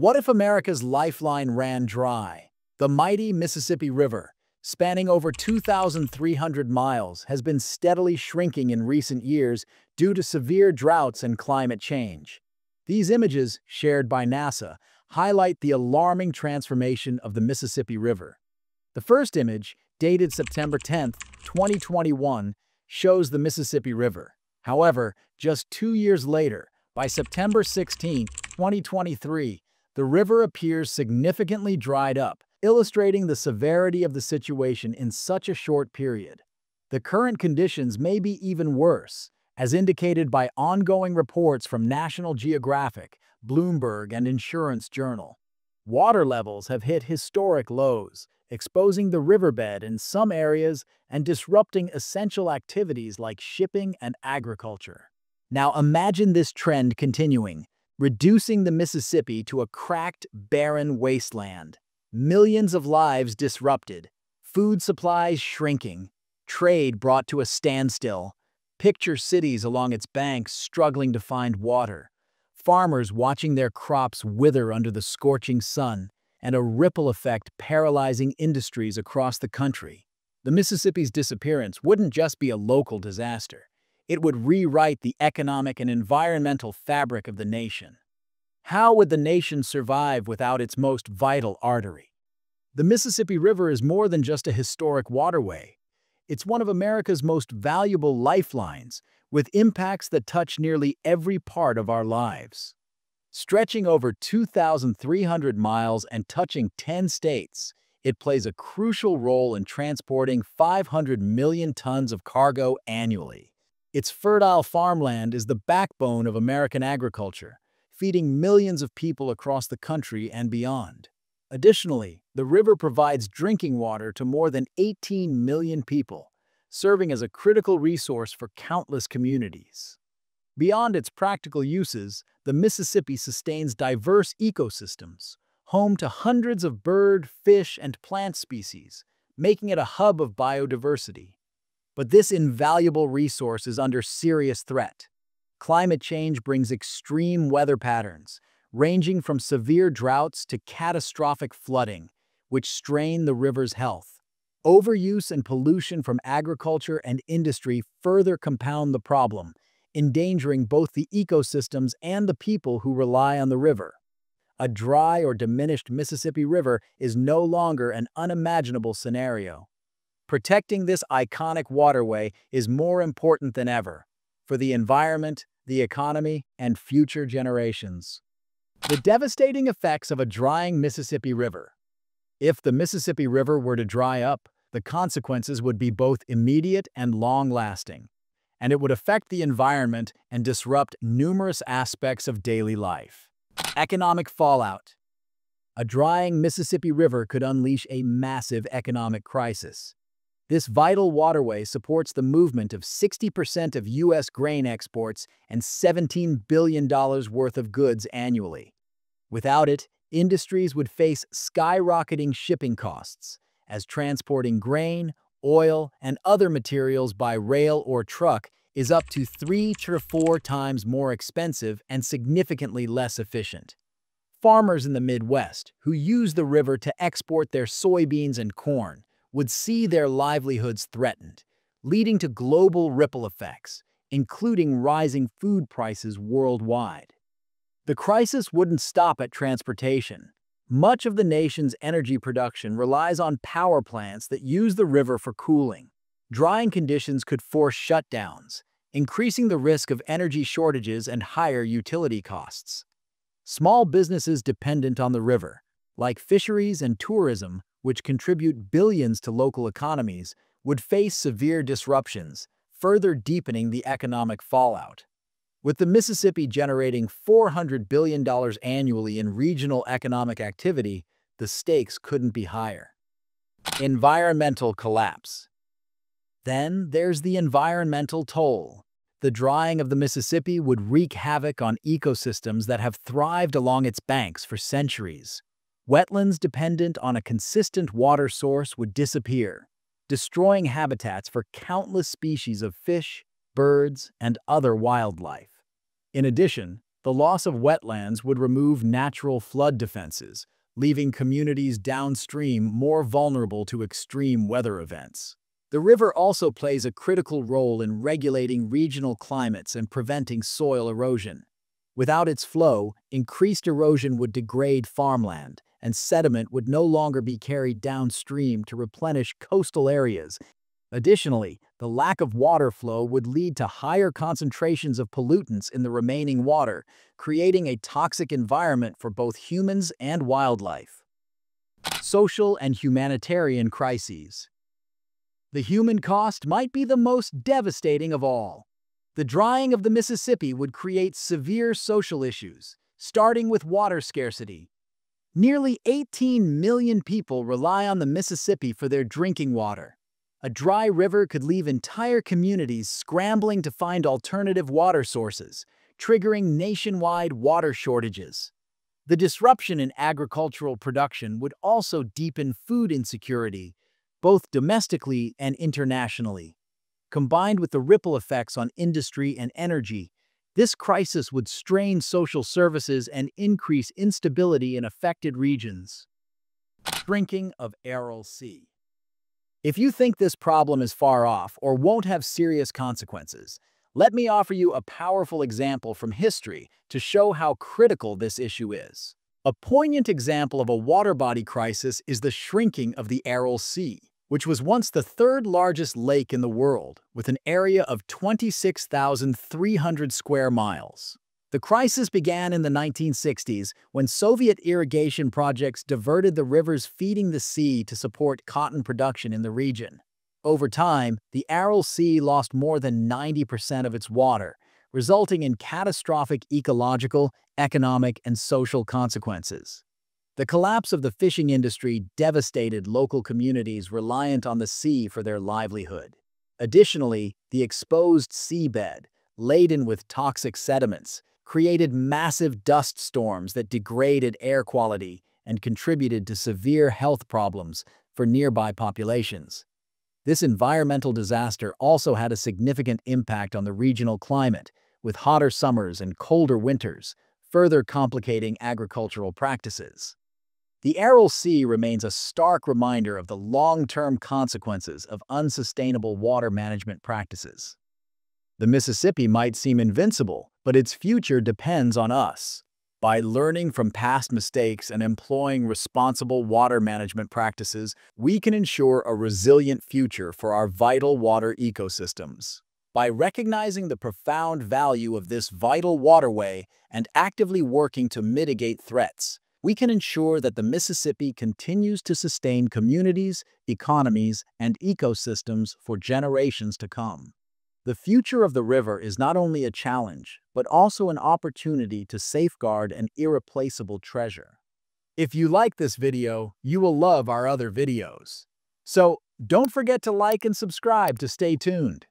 What if America's lifeline ran dry? The mighty Mississippi River, spanning over 2,300 miles, has been steadily shrinking in recent years due to severe droughts and climate change. These images, shared by NASA, highlight the alarming transformation of the Mississippi River. The first image, dated September 10, 2021, shows the Mississippi River. However, just two years later, by September 16, 2023, the river appears significantly dried up, illustrating the severity of the situation in such a short period. The current conditions may be even worse, as indicated by ongoing reports from National Geographic, Bloomberg, and Insurance Journal. Water levels have hit historic lows, exposing the riverbed in some areas and disrupting essential activities like shipping and agriculture. Now imagine this trend continuing, reducing the Mississippi to a cracked, barren wasteland. Millions of lives disrupted, food supplies shrinking, trade brought to a standstill. Picture cities along its banks struggling to find water, farmers watching their crops wither under the scorching sun, and a ripple effect paralyzing industries across the country. The Mississippi's disappearance wouldn't just be a local disaster. It would rewrite the economic and environmental fabric of the nation. How would the nation survive without its most vital artery? The Mississippi River is more than just a historic waterway. It's one of America's most valuable lifelines, with impacts that touch nearly every part of our lives. Stretching over 2,300 miles and touching 10 states, it plays a crucial role in transporting 500 million tons of cargo annually. Its fertile farmland is the backbone of American agriculture, feeding millions of people across the country and beyond. Additionally, the river provides drinking water to more than 18 million people, serving as a critical resource for countless communities. Beyond its practical uses, the Mississippi sustains diverse ecosystems, home to hundreds of bird, fish, and plant species, making it a hub of biodiversity. But this invaluable resource is under serious threat. Climate change brings extreme weather patterns, ranging from severe droughts to catastrophic flooding, which strain the river's health. Overuse and pollution from agriculture and industry further compound the problem, endangering both the ecosystems and the people who rely on the river. A dry or diminished Mississippi River is no longer an unimaginable scenario. Protecting this iconic waterway is more important than ever for the environment, the economy, and future generations. The devastating effects of a drying Mississippi River. If the Mississippi River were to dry up, the consequences would be both immediate and long-lasting and it would affect the environment and disrupt numerous aspects of daily life. Economic fallout. A drying Mississippi River could unleash a massive economic crisis. This vital waterway supports the movement of 60% of U.S. grain exports and $17 billion worth of goods annually. Without it, industries would face skyrocketing shipping costs, as transporting grain, oil, and other materials by rail or truck is up to three to four times more expensive and significantly less efficient. Farmers in the Midwest, who use the river to export their soybeans and corn, would see their livelihoods threatened, leading to global ripple effects, including rising food prices worldwide. The crisis wouldn't stop at transportation. Much of the nation's energy production relies on power plants that use the river for cooling. Drying conditions could force shutdowns, increasing the risk of energy shortages and higher utility costs. Small businesses dependent on the river, like fisheries and tourism, which contribute billions to local economies, would face severe disruptions, further deepening the economic fallout. With the Mississippi generating $400 billion annually in regional economic activity, the stakes couldn't be higher. Environmental collapse. Then there's the environmental toll. The drying of the Mississippi would wreak havoc on ecosystems that have thrived along its banks for centuries. Wetlands dependent on a consistent water source would disappear, destroying habitats for countless species of fish, birds, and other wildlife. In addition, The loss of wetlands would remove natural flood defenses, leaving communities downstream more vulnerable to extreme weather events. The river also plays a critical role in regulating regional climates and preventing soil erosion. Without its flow, increased erosion would degrade farmland, and sediment would no longer be carried downstream to replenish coastal areas. Additionally, the lack of water flow would lead to higher concentrations of pollutants in the remaining water, creating a toxic environment for both humans and wildlife. Social and humanitarian crises. The human cost might be the most devastating of all. The drying of the Mississippi would create severe social issues, starting with water scarcity. Nearly 18 million people rely on the Mississippi for their drinking water. A dry river could leave entire communities scrambling to find alternative water sources, triggering nationwide water shortages. The disruption in agricultural production would also deepen food insecurity, both domestically and internationally. Combined with the ripple effects on industry and energy, this crisis would strain social services and increase instability in affected regions. Shrinking of Aral Sea if you think this problem is far off or won't have serious consequences, let me offer you a powerful example from history to show how critical this issue is. A poignant example of a water body crisis is the shrinking of the Aral Sea, which was once the third largest lake in the world, with an area of 26,300 square miles. The crisis began in the 1960s when Soviet irrigation projects diverted the rivers feeding the sea to support cotton production in the region. Over time, the Aral Sea lost more than 90% of its water, resulting in catastrophic ecological, economic, and social consequences. The collapse of the fishing industry devastated local communities reliant on the sea for their livelihood. Additionally, the exposed seabed, laden with toxic sediments, created massive dust storms that degraded air quality and contributed to severe health problems for nearby populations. This environmental disaster also had a significant impact on the regional climate, with hotter summers and colder winters, further complicating agricultural practices. The Aral Sea remains a stark reminder of the long-term consequences of unsustainable water management practices. The Mississippi might seem invincible, but its future depends on us. By learning from past mistakes and employing responsible water management practices, we can ensure a resilient future for our vital water ecosystems. By recognizing the profound value of this vital waterway and actively working to mitigate threats, we can ensure that the Mississippi continues to sustain communities, economies, and ecosystems for generations to come. The future of the river is not only a challenge, but also an opportunity to safeguard an irreplaceable treasure. If you like this video, you will love our other videos. So don't forget to like and subscribe to stay tuned.